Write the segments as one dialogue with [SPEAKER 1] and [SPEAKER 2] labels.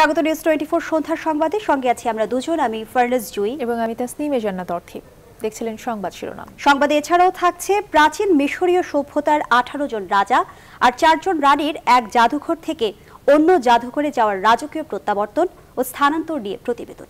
[SPEAKER 1] স্বাগত news twenty four সন্ধ্যার সংবাদে। সঙ্গে আছি আমরা দুজন আমি ফার্নেস জুই।
[SPEAKER 2] এবং আমি তাসনিম এজান্নাত অর্থী। দেখছিলেন সংবাদ শিরোনাম।
[SPEAKER 1] সংবাদে এছাড়াও থাকছে প্রাচীন মিশরীয় সভ্যতার আঠারো জন রাজা আর চারজন রানীর এক জাদুঘর থেকে অন্য জাদুঘরে যাওয়ার রাজকীয় প্রত্যাবর্তন ও স্থানান্তর নিয়ে প্রতিবেদন।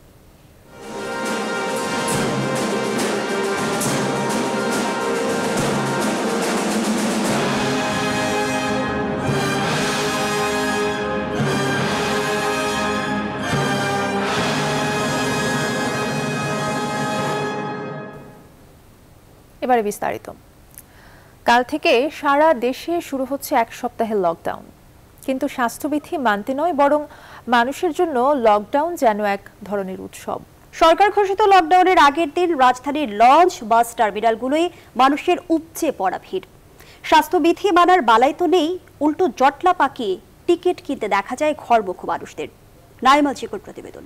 [SPEAKER 2] এবারে বিস্তারিত। কাল থেকে সারা দেশে শুরু হচ্ছে এক সপ্তাহের লকডাউন কিন্তু স্বাস্থ্যবিধি মানতে নয়, বরং মানুষের জন্য লকডাউন যেন এক ধরনের উৎসব।
[SPEAKER 1] সরকার ঘোষিত লকডাউনের আগের দিন রাজধানীর লঞ্চ বাস টার্মিনালগুলোয় মানুষের উপচে পড়া ভিড়। স্বাস্থ্যবিধি মানার বালাই তো নেই, উল্টো জটলা পাকিয়ে টিকিট কিনতে দেখা যায় ঘরমুখ মানুষদের। নাইমাল চিকুর প্রতিবেদন।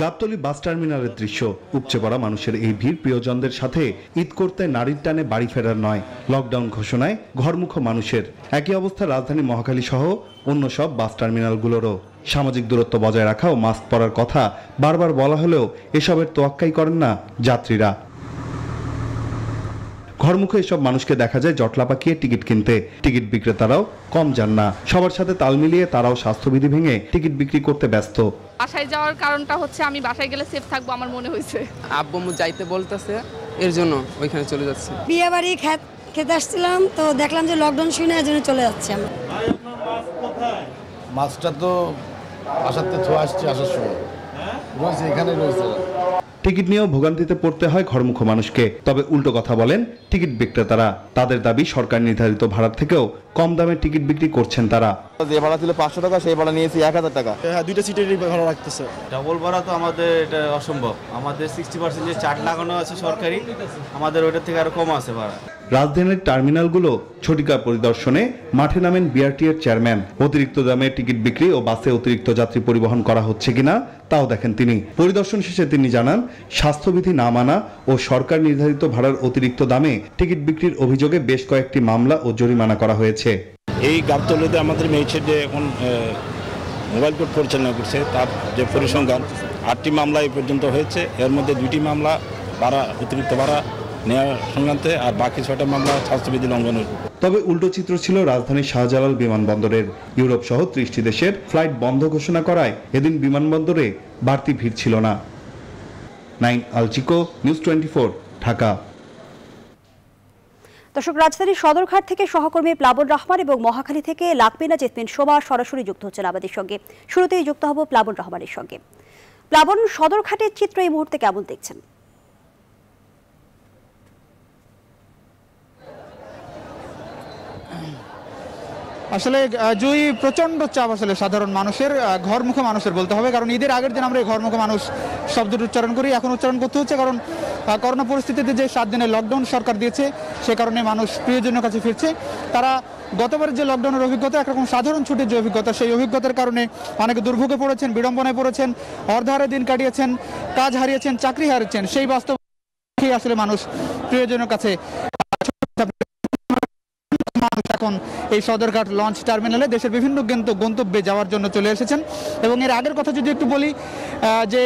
[SPEAKER 3] গাবতলী বাস টার্মিনালের দৃশ্য। উপচে পড়া মানুষের এই ভিড় প্রিয়জনদের সাথে ঈদ করতে নারীর টানে বাড়ি ফেরার নয়। লকডাউন ঘোষণায় ঘরমুখ মানুষের। একই অবস্থা রাজধানী মহাখালী সহ অন্য সব বাস টার্মিনালগুলোরও। সামাজিক দূরত্ব বজায় রাখা ও মাস্ক পরার কথা বারবার বলা হলেও এসবের তোয়াক্কাই করেন না যাত্রীরা। ঘরমুখে এসব মানুষকে দেখা যায় জটলা পাকিয়ে টিকিট কিনতে। টিকিট বিক্রেতারাও কম যান না। সবার সাথে তাল মিলিয়ে তারাও স্বাস্থ্যবিধি ভেঙে টিকিট বিক্রি করতে ব্যস্ত।
[SPEAKER 4] বাসায় যাওয়ার কারণটা হচ্ছে আমি বাসায় গেলে সেফ থাকব আমার মনে হয়েছে।
[SPEAKER 5] আব্বু যাইতে বলতেছে এর জন্য ওইখানে চলে যাচ্ছে।
[SPEAKER 6] বিয়ে বাড়ি খেতে আসছিলাম তো দেখলাম যে লকডাউন শুনে এর জন্য চলে যাচ্ছে আমরা
[SPEAKER 7] মাছটা তো আসার থেকে থোয়া আসছে আসার সময়। রয়েছে এখানে রয়েছে।
[SPEAKER 3] টিকিট নিয়েও ভোগান্তিতে পড়তে হয় ঘরমুখ মানুষকে। তবে উল্টো কথা বলেন টিকিট বিক্রেতারা। তাদের দাবি সরকার নির্ধারিত ভাড়ার থেকেও কম দামে টিকিট বিক্রি করছেন তারা।
[SPEAKER 8] যে ভাড়া ছিল পাঁচশো টাকা সেই ভাড়া নিয়েছি এক হাজার টাকা।
[SPEAKER 7] হ্যাঁ দুইটা সিটেরই ভাড়া রাখতেছে।
[SPEAKER 9] ডাবল ভাড়া তো আমাদের এটা অসম্ভব। আমাদের সিক্সটি পার্সেন্ট যে চার্ট লাগানো আছে সরকারি আমাদের ওইটার থেকে আরও কম আছে ভাড়া।
[SPEAKER 3] রাজধানীর টার্মিনালগুলো ছটিকা পরিদর্শনে মাঠে নামেন বিআরটি এর চেয়ারম্যান। অতিরিক্ত দামে টিকিট বিক্রি ও বাসে অতিরিক্ত যাত্রী পরিবহন করা হচ্ছে কিনা তাও দেখেন তিনি। পরিদর্শন শেষে তিনি জানান স্বাস্থ্যবিধি না মানা ও সরকার নির্ধারিত ভাড়ার অতিরিক্ত দামে টিকিট বিক্রির অভিযোগে বেশ কয়েকটি মামলা ও জরিমানা করা হয়েছে।
[SPEAKER 10] এই গাবতলিতে আমাদের মেয়েছে যে এখন মোবাইল কোর্ট পরিচালনা করছে তার যে পরিসংখ্যান আটটি মামলা এই পর্যন্ত হয়েছে। এর মধ্যে দুইটি মামলা ভাড়া অতিরিক্ত ভাড়া নেওয়ার সংক্রান্তে আর বাকি ছয়টা মামলা স্বাস্থ্যবিধি লঙ্ঘনের।
[SPEAKER 3] তবে উল্টো চিত্র ছিল রাজধানীর শাহজালাল বিমানবন্দরের ইউরোপ সহ ত্রিশটি দেশের ফ্লাইট বন্ধ ঘোষণা করায়। এদিন বিমানবন্দরে বাড়তি ভিড় ছিল না। নাইন আলচিকো, নিউজ টোয়েন্টি ঢাকা।
[SPEAKER 1] দর্শক রাজধানীর সদরঘাট থেকে সহকর্মী প্লাবন রহমান এবং মহাখালী থেকে লাকমিনা জেতমিন সোমা সরাসরি যুক্ত হচ্ছেন আমাদের সঙ্গে। শুরুতেই যুক্ত হব প্লাবন রহমানের সঙ্গে। প্লাবন সদরঘাটের চিত্র এই মুহূর্তে কেমন দেখছেন?
[SPEAKER 11] আসলে জুই প্রচণ্ড চাপ আসলে সাধারণ মানুষের ঘরমুখে মানুষের বলতে হবে। কারণ ঈদের আগের দিন আমরা এই ঘরমুখে মানুষ শব্দটি উচ্চারণ করি, এখন উচ্চারণ করতে হচ্ছে। কারণ করোনা পরিস্থিতিতে যে সাত দিনের লকডাউন সরকার দিয়েছে, সে কারণে মানুষ প্রিয়জনের কাছে ফিরছে। তারা গতবারের যে লকডাউনের অভিজ্ঞতা, একরকম সাধারণ ছুটির যে অভিজ্ঞতা, সেই অভিজ্ঞতার কারণে অনেকে দুর্ভোগে পড়েছেন, বিড়ম্বনায় পড়েছেন অর্ধারে দিন কাটিয়েছেন, কাজ হারিয়েছেন, চাকরি হারিয়েছেন, সেই বাস্তব আসলে মানুষ প্রিয়জনের কাছে মানুষ এখন এই সদরঘাট লঞ্চ টার্মিনালে দেশের বিভিন্ন কিন্তু গন্তব্যে যাওয়ার জন্য চলে এসেছেন। এবং এর আগের কথা যদি একটু বলি যে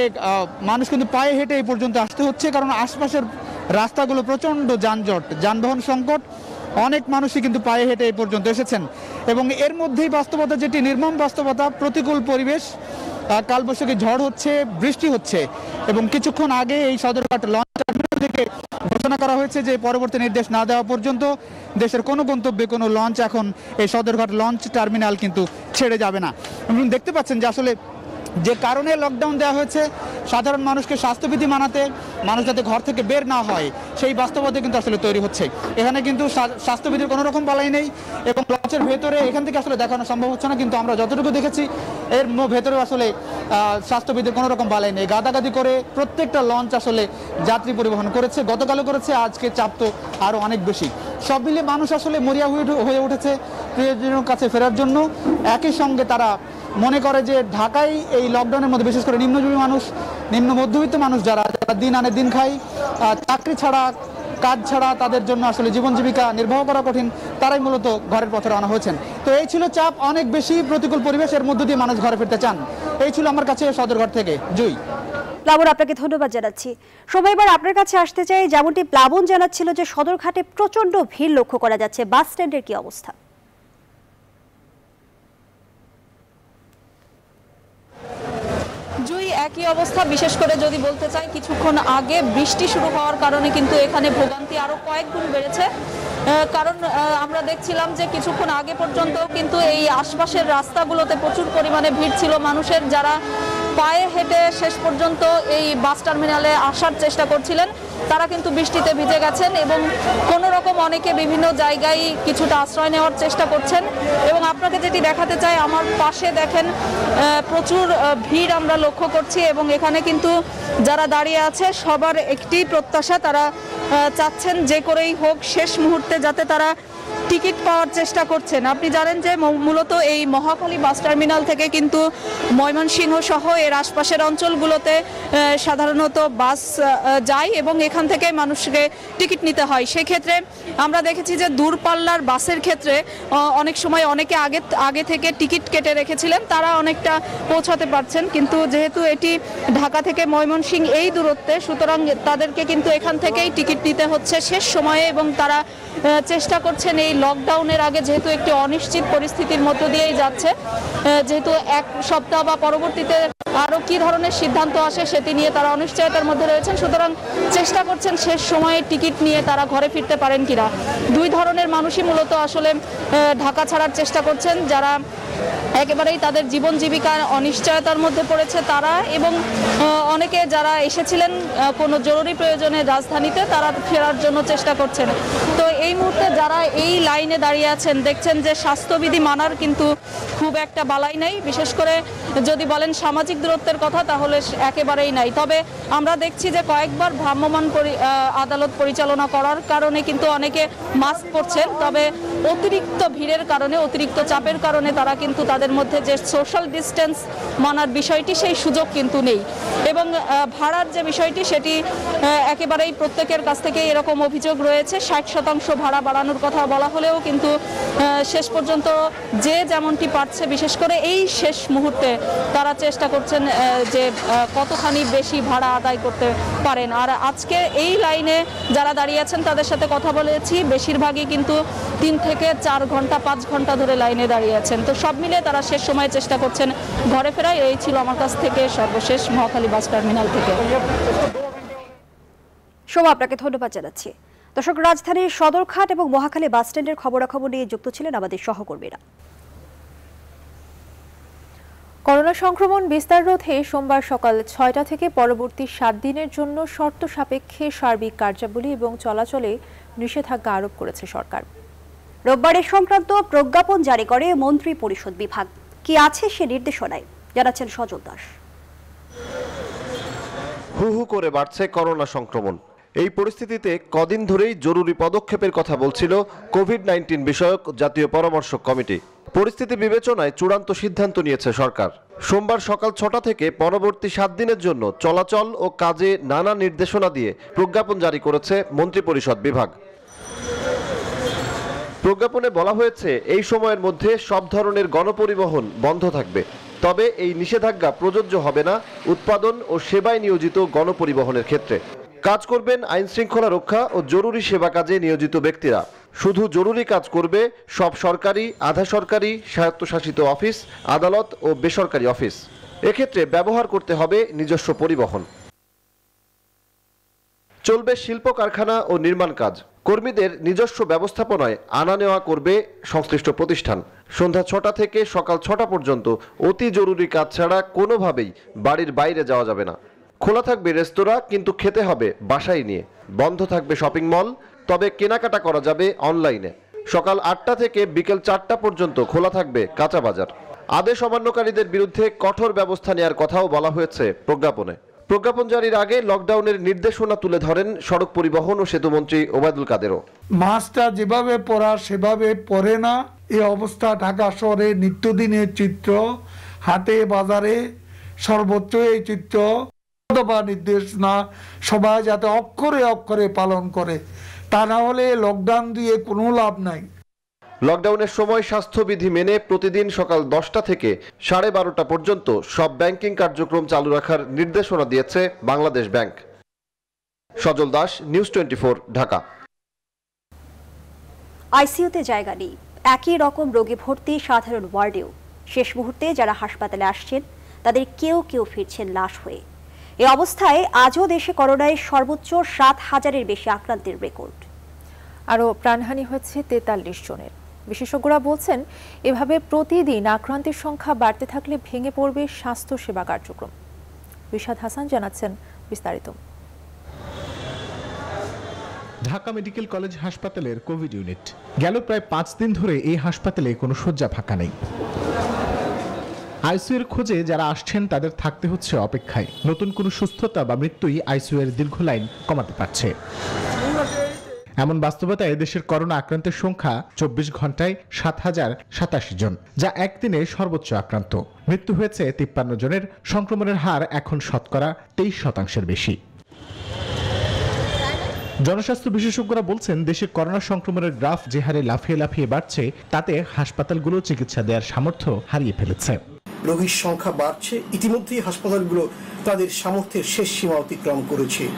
[SPEAKER 11] মানুষ কিন্তু পায়ে হেঁটে এই পর্যন্ত আসতে হচ্ছে, কারণ আশপাশের রাস্তাগুলো প্রচণ্ড যানজট, যানবাহন সংকট, অনেক মানুষই কিন্তু পায়ে হেঁটে এই পর্যন্ত এসেছেন। এবং এর মধ্যেই বাস্তবতা যেটি, নির্মম বাস্তবতা, প্রতিকূল পরিবেশ কালবৈশাখী ঝড় হচ্ছে, বৃষ্টি হচ্ছে। এবং কিছুক্ষণ আগে এই সদরঘাট লঞ্চ থেকে ঘোষণা করা হয়েছে যে পরবর্তী নির্দেশ না দেওয়া পর্যন্ত দেশের কোনো গন্তব্যে কোনো লঞ্চ এখন এই সদরঘাট লঞ্চ টার্মিনাল কিন্তু ছেড়ে যাবে না। দেখতে পাচ্ছেন যে আসলে যে কারণে লকডাউন দেওয়া হয়েছে, সাধারণ মানুষকে স্বাস্থ্যবিধি মানাতে, মানুষ যাতে ঘর থেকে বের না হয়, সেই বাস্তবতা কিন্তু আসলে তৈরি হচ্ছে। এখানে কিন্তু স্বাস্থ্যবিধির কোনো রকম বালাই নেই এবং লঞ্চের ভেতরে এখান থেকে আসলে দেখানো সম্ভব হচ্ছে না, কিন্তু আমরা যতটুকু দেখেছি, এর ভেতরে আসলে স্বাস্থ্যবিধির কোনো রকম বালাই নেই। গাদাগাদি করে প্রত্যেকটা লঞ্চ আসলে যাত্রী পরিবহন করেছে, গতকালও করেছে, আজকে চাপ তো আরও অনেক বেশি। সব মিলিয়ে মানুষ আসলে মরিয়া হয়ে উঠেছে, প্রিয়জনের কাছে ফেরার জন্য। একই সঙ্গে তারা মনে করে যে ঢাকায় এই লকডাউনের মধ্যে, বিশেষ করে নিম্নজীবী মানুষ, নিম্ন মধ্যবিত্ত মানুষ যারা যারা দিন আনে দিন খায়। চাকরি ছাড়া, কাজ ছাড়া তাদের জন্য আসলে জীবন জীবিকা নির্বাহ করা কঠিন, তারাই মূলত ঘরের পথে রওনা হয়েছেন। তো এই ছিল চাপ, অনেক বেশি প্রতিকূল পরিবেশের মধ্য দিয়ে মানুষ ঘরে ফিরতে চান। এই ছিল আমার কাছে সদরঘর থেকে, জুই।
[SPEAKER 1] প্লাবন, আপনাকে ধন্যবাদ জানাচ্ছি। সময় এবার আপনার কাছে আসতে চাই, যেমনটি প্লাবন জানাচ্ছিল যে সদরঘাটে প্রচণ্ড ভিড় লক্ষ্য করা যাচ্ছে বাস স্ট্যান্ডের কি অবস্থা?
[SPEAKER 12] জুই একই অবস্থা, বিশেষ করে যদি বলতে চাই কিছুক্ষণ আগে বৃষ্টি শুরু হওয়ার কারণে কিন্তু এখানে ভোগান্তি আরও কয়েক গুণ বেড়েছে। কারণ আমরা দেখছিলাম যে কিছুক্ষণ আগে পর্যন্ত কিন্তু এই আশপাশের রাস্তাগুলোতে প্রচুর পরিমাণে ভিড় ছিল। মানুষের যারা পায়ে হেঁটে শেষ পর্যন্ত এই বাস টার্মিনালে আসার চেষ্টা করছিলেন। তারা কিন্তু বৃষ্টিতে ভিজে গেছেন এবং কোনো রকম অনেকে বিভিন্ন জায়গায় কিছুটা আশ্রয় নেওয়ার চেষ্টা করছেন। এবং আপনাকে যেটি দেখাতে চাই, আমার পাশে দেখেন প্রচুর ভিড় আমরা লক্ষ্য করছি এবং এখানে কিন্তু যারা দাঁড়িয়ে আছে, সবার একটি প্রত্যাশা, তারা চাচ্ছেন যে করেই হোক, শেষ মুহূর্তে যাতে তারা টিকিট পাওয়ার চেষ্টা করছেন। আপনি জানেন যে মূলত এই মহাখালী বাস টার্মিনাল থেকে কিন্তু ময়মনসিংহ সহ এর আশপাশের অঞ্চলগুলোতে সাধারণত বাস যায় এবং এখান থেকে মানুষকে টিকিট নিতে হয়। সেক্ষেত্রে আমরা দেখেছি যে দূরপাল্লার বাসের ক্ষেত্রে অনেক সময় অনেকে আগে আগে থেকে টিকিট কেটে রেখেছিলেন, তারা অনেকটা পৌঁছাতে পারছেন। কিন্তু যেহেতু এটি ঢাকা থেকে ময়মনসিংহ এই দূরত্বে, সুতরাং তাদেরকে কিন্তু এখান থেকেই টিকিট নিতে হচ্ছে শেষ সময়ে এবং তারা চেষ্টা করছেন এই লকডাউনের আগে যেহেতু একটি অনিশ্চিত পরিস্থিতির মধ্য দিয়েই যাচ্ছে যেহেতু এক সপ্তাহ বা পরবর্তীতে আরও কি ধরনের সিদ্ধান্ত আসে সেটি নিয়ে তারা অনিশ্চয়তার মধ্যে রয়েছেন। সুতরাং চেষ্টা করছেন শেষ সময়ে টিকিট নিয়ে তারা ঘরে ফিরতে পারেন কিনা। দুই ধরনের মানুষই মূলত আসলে ঢাকা ছাড়ার চেষ্টা করছেন, যারা একেবারেই তাদের জীবন জীবিকার অনিশ্চয়তার মধ্যে পড়েছে তারা এবং অনেকে যারা এসেছিলেন কোনো জরুরি প্রয়োজনে রাজধানীতে তারা ফেরার জন্য চেষ্টা করছেন। তো এই মুহূর্তে যারা এই লাইনে দাঁড়িয়ে আছেন, দেখছেন যে স্বাস্থ্যবিধি মানার কিন্তু খুব একটা বালাই নাই। বিশেষ করে যদি বলেন সামাজিক দূরত্বের কথা, তাহলে একেবারেই নাই। তবে আমরা দেখছি যে কয়েকবার ভ্রাম্যমান আদালত পরিচালনা করার কারণে কিন্তু অনেকে মাস্ক পরছেন। তবে অতিরিক্ত ভিড়ের কারণে, অতিরিক্ত চাপের কারণে তারা কিন্তু তাদের মধ্যে যে সোশ্যাল ডিস্টেন্স মানার বিষয়টি, সেই সুযোগ কিন্তু নেই। এবং ভাড়ার যে বিষয়টি, সেটি একেবারেই প্রত্যেকের কাছ থেকে এরকম অভিযোগ রয়েছে। ষাট শতাংশ ভাড়া বাড়ানোর কথা বলা হলেও কিন্তু শেষ পর্যন্ত যে যেমনটি পারছে, বিশেষ করে এই শেষ মুহূর্তে তারা চেষ্টা করছেন যে কতখানি বেশি ভাড়া আদায় করতে পারেন। আর আজকে এই লাইনে যারা দাঁড়িয়ে আছেন, তাদের সাথে কথা বলেছি। বেশিরভাগই কিন্তু তিন থেকে চার ঘণ্টা, পাঁচ ঘণ্টা ধরে লাইনে দাঁড়িয়ে আছেন। তো সব মিলে তারা শেষ সময়ে চেষ্টা করছেন ঘরে ফেরায় এই ছিল আমার কাছ থেকে সর্বশেষ মহাখালী বাস টার্মিনাল থেকে।
[SPEAKER 1] সোমা, আপনাকে ধন্যবাদ জানাচ্ছি। দর্শক, রাজধানীর সদরঘাট এবং মহাখালী বাস স্ট্যান্ডের খবরাখবর নিয়ে যুক্ত ছিলেন আমাদের সহকর্মীরা।
[SPEAKER 2] করোনা সংক্রমণ বিস্তার রোধে সোমবার সকাল ছয়টা থেকে পরবর্তী সাত দিনের জন্য শর্ত সাপেক্ষে সার্বিক কার্যাবলী এবং চলাচলে নিষেধাজ্ঞা আরোপ করেছে সরকার।
[SPEAKER 1] রোববারের সংক্রান্ত প্রজ্ঞাপন জারি করে মন্ত্রী পরিষদ বিভাগ। কি আছে সে নির্দেশনায়? জানাচ্ছেন সজল দাস।
[SPEAKER 13] হু হু করে বাড়ছে করোনা সংক্রমণ। এই পরিস্থিতিতে কদিন ধরেই জরুরি পদক্ষেপের কথা বলছিল কোভিড নাইন্টিন বিষয়ক জাতীয় পরামর্শক কমিটি। পরিস্থিতি বিবেচনায় চূড়ান্ত সিদ্ধান্ত নিয়েছে সরকার। সোমবার সকাল ছটা থেকে পরবর্তী সাত দিনের জন্য চলাচল ও কাজে নানা নির্দেশনা দিয়ে প্রজ্ঞাপন জারি করেছে মন্ত্রিপরিষদ বিভাগ। প্রজ্ঞাপনে বলা হয়েছে, এই সময়ের মধ্যে সব ধরনের গণপরিবহন বন্ধ থাকবে। তবে এই নিষেধাজ্ঞা প্রযোজ্য হবে না। উৎপাদন ও সেবায় নিয়োজিত গণপরিবহনের ক্ষেত্রে। কাজ করবেন আইন শৃঙ্খলা রক্ষা ও জরুরি সেবা কাজে নিয়োজিত ব্যক্তিরা। শুধু জরুরি কাজ করবে সব সরকারি, আধা সরকারি, স্বায়ত্তশাসিত অফিস, আদালত ও বেসরকারি অফিস। এক্ষেত্রে ব্যবহার করতে হবে নিজস্ব পরিবহন। চলবে শিল্প কারখানা ও নির্মাণ কাজ। কর্মীদের নিজস্ব ব্যবস্থাপনায় আনা নেওয়া করবে সংশ্লিষ্ট প্রতিষ্ঠান। সন্ধ্যা ছটা থেকে সকাল ছটা পর্যন্ত অতি জরুরি কাজ ছাড়া কোনোভাবেই বাড়ির বাইরে যাওয়া যাবে না। খোলা থাকবে রেস্তোরাঁ, কিন্তু খেতে হবে বাসায় নিয়ে। বন্ধ থাকবে শপিং মল, তবে কেনাকাটা করা যাবে অনলাইনে। সকাল আটটা থেকে বিকেল চারটা পর্যন্ত খোলা থাকবে কাঁচা বাজার। আদেশ অমান্যকারীদের বিরুদ্ধে কঠোর ব্যবস্থা নেওয়ার কথাও বলা হয়েছে প্রজ্ঞাপনে। প্রজ্ঞাপন জারির আগে লকডাউনের নির্দেশনা তুলে ধরেন সড়ক পরিবহন ও সেতুমন্ত্রী ওবায়দুল কাদেরও।
[SPEAKER 14] মাছটা যেভাবে পড়া, সেভাবে পড়ে না। এ অবস্থা ঢাকা শহরে নিত্যদিনের চিত্র। হাটে, বাজারে সর্বোচ্চ এই চিত্র। বা নির্দেশনা সবাই যাতে অক্ষরে অক্ষরে পালন করে। তা না হলে লকডাউন দিয়ে কোনো লাভ নাই।
[SPEAKER 13] লকডাউনের সময় স্বাস্থ্যবিধি মেনে প্রতিদিন সকাল দশটা থেকে সাড়ে বারোটা পর্যন্ত সব ব্যাংকিং কার্যক্রম চালু রাখার নির্দেশনা দিয়েছে Bangladesh bank. Sajal Das news twenty Dhaka.
[SPEAKER 1] আইসিইউতে জায়গা নেই। একই রকম রোগী ভর্তি সাধারণ ওয়ার্ডেও। শেষ মুহূর্তে যারা হাসপাতালে আসছেন তাদের কেউ কেউ ফিরছেন লাশ হয়ে। এ অবস্থায় আজও দেশে করোনায় সর্বোচ্চ সাত হাজারের বেশি আক্রান্তের রেকর্ড।
[SPEAKER 2] আরও প্রাণহানি হয়েছে তেতাল্লিশ জনের। বিশেষজ্ঞরা বলছেন এভাবে প্রতিদিন আক্রান্তের সংখ্যা বাড়তে থাকলে ভেঙে পড়বে স্বাস্থ্য সেবা কার্যক্রম। রিশাদ হাসান জানাচ্ছেন বিস্তারিত।
[SPEAKER 15] ঢাকা মেডিকেল কলেজ হাসপাতালের কোভিড ইউনিট। গেল প্রায় পাঁচ দিন ধরে এই হাসপাতালে কোনো শয্যা ফাঁকা নেই। আইসিইউ এর খোঁজে যারা আসছেন, তাদের থাকতে হচ্ছে অপেক্ষায়। নতুন কোনো সুস্থতা বা মৃত্যুই আইসিইউ এর দীর্ঘ লাইন কমাতে পারছে। এমন বাস্তবতায় দেশের করোনা আক্রান্তের সংখ্যা চব্বিশ ঘন্টায় সাত হাজার সাতাশি জন, যা একদিনে সর্বোচ্চ আক্রান্ত। মৃত্যু হয়েছে তিপ্পান্ন জনের, সংক্রমণের হার এখন শতকরা তেইশ শতাংশের বেশি। জনস্বাস্থ্য বিশেষজ্ঞরা বলছেন দেশে করোনা সংক্রমণের গ্রাফ যে হারে লাফিয়ে লাফিয়ে বাড়ছে, তাতে হাসপাতালগুলো চিকিৎসা দেওয়ার সামর্থ্য হারিয়ে ফেলেছে।
[SPEAKER 16] রোগীর সংখ্যা বাড়ছে। ইতিমধ্যেই হাসপাতালগুলো তাদের সামর্থ্যের শেষ সীমা অতিক্রম করেছে।